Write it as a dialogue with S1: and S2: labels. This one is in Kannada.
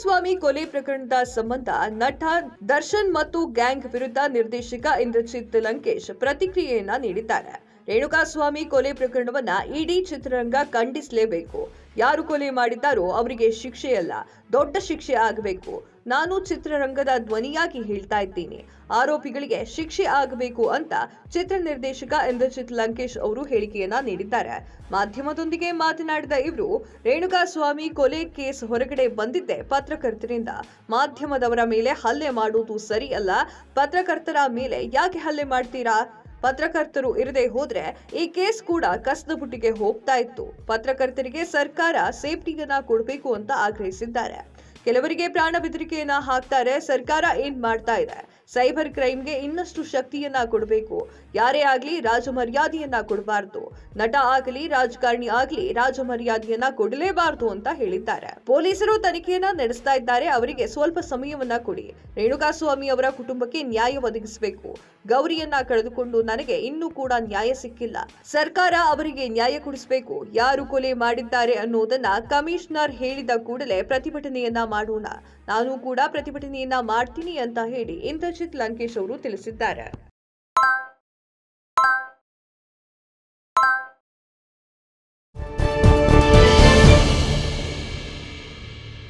S1: ರೇಣುಕಾಸ್ವಾಮಿ ಕೊಲೆ ಪ್ರಕರಣದ ಸಂಬಂಧ ನಟ ದರ್ಶನ್ ಮತ್ತು ಗ್ಯಾಂಗ್ ವಿರುದ್ಧ ನಿರ್ದೇಶಕ ಇಂದ್ರಜಿತ್ ಲಂಕೇಶ್ ಪ್ರತಿಕ್ರಿಯೆಯನ್ನ ನೀಡಿದ್ದಾರೆ. ರೇಣುಕಾಸ್ವಾಮಿ ಕೊಲೆ ಪ್ರಕರಣವನ್ನ ಇಡೀ ಚಿತ್ರರಂಗ ಖಂಡಿಸಲೇಬೇಕು. ಯಾರು ಕೊಲೆ ಮಾಡಿದ್ದಾರೋ ಅವರಿಗೆ ಶಿಕ್ಷೆಯಲ್ಲ ದೊಡ್ಡ ಶಿಕ್ಷೆ ಆಗಬೇಕು. ನಾನು ಚಿತ್ರರಂಗದ ಧ್ವನಿಯಾಗಿ ಹೇಳ್ತಾ ಇದ್ದೀನಿ. ಆರೋಪಿಗಳಿಗೆ ಶಿಕ್ಷೆ ಆಗಬೇಕು ಅಂತ ಚಿತ್ರ ನಿರ್ದೇಶಕ ಇಂದ್ರಜಿತ್ ಲಂಕೇಶ್ ಅವರು ಹೇಳಿಕೆಯನ್ನ ನೀಡಿದ್ದಾರೆ. ಮಾಧ್ಯಮದೊಂದಿಗೆ ಮಾತನಾಡಿದ ಇವರು, ರೇಣುಕಾಸ್ವಾಮಿ ಕೊಲೆ ಕೇಸ್ ಹೊರಗಡೆ ಬಂದಿದ್ದೆ ಪತ್ರಕರ್ತರಿಂದ. ಮಾಧ್ಯಮದವರ ಮೇಲೆ ಹಲ್ಲೆ ಮಾಡುವುದು ಸರಿಯಲ್ಲ, ಪತ್ರಕರ್ತರ ಮೇಲೆ ಯಾಕೆ ಹಲ್ಲೆ ಮಾಡ್ತೀರಾ? ಪತ್ರಕರ್ತರು ಇರದೆ ಹೋದ್ರೆ ಈ ಕೇಸ್ ಕೂಡ ಕಸದ ಬುಟ್ಟಿಗೆ ಹೋಗ್ತಾ ಇತ್ತು. ಪತ್ರಕರ್ತರಿಗೆ ಸರ್ಕಾರ ಸೇಫ್ಟಿಯನ್ನ ಕೊಡಬೇಕು ಅಂತ ಆಗ್ರಹಿಸಿದ್ದಾರೆ. ಕೆಲವರಿಗೆ ಪ್ರಾಣ ಬೆದರಿಕೆಯನ್ನ ಹಾಕ್ತಾರೆ, ಸರ್ಕಾರ ಏನ್ ಮಾಡ್ತಾ ಇದೆ? ಸೈಬರ್ ಕ್ರೈಮ್ಗೆ ಇನ್ನಷ್ಟು ಶಕ್ತಿಯನ್ನ ಕೊಡಬೇಕು. ಯಾರೇ ಆಗಲಿ ರಾಜಮರ್ಯಾದೆಯನ್ನ ಕೊಡಬಾರ್ದು. ನಟ ಆಗಲಿ, ರಾಜಕಾರಣಿ ಆಗಲಿ ರಾಜಮರ್ಯಾದೆಯನ್ನ ಕೊಡಲೇಬಾರದು ಅಂತ ಹೇಳಿದ್ದಾರೆ. ಪೊಲೀಸರು ತನಿಖೆಯನ್ನ ನಡೆಸ್ತಾ ಇದ್ದಾರೆ. ಅವರಿಗೆ ಸ್ವಲ್ಪ ಸಮಯವನ್ನ ಕೊಡಿ. ರೇಣುಕಾಸ್ವಾಮಿ ಅವರ ಕುಟುಂಬಕ್ಕೆ ನ್ಯಾಯ ಒದಗಿಸಬೇಕು. ಗೌರಿಯನ್ನ ಕಳೆದುಕೊಂಡು ನನಗೆ ಇನ್ನೂ ಕೂಡ ನ್ಯಾಯ ಸಿಕ್ಕಿಲ್ಲ. ಸರ್ಕಾರ ಅವರಿಗೆ ನ್ಯಾಯ ಕೊಡಿಸಬೇಕು. ಯಾರು ಕೊಲೆ ಮಾಡಿದ್ದಾರೆ ಅನ್ನೋದನ್ನ ಕಮಿಷನರ್ ಹೇಳಿದ ಕೂಡಲೇ ಪ್ರತಿಭಟನೆಯನ್ನ ಮಾಡೋಣ. ನಾನು ಕೂಡ ಪ್ರತಿಭಟನೆಯನ್ನ ಮಾಡ್ತೀನಿ ಅಂತ ಹೇಳಿ ಇಂದ್ರಜಿತ್ ಲಂಕೇಶ್ ಅವರು ತಿಳಿಸಿದ್ದಾರೆ.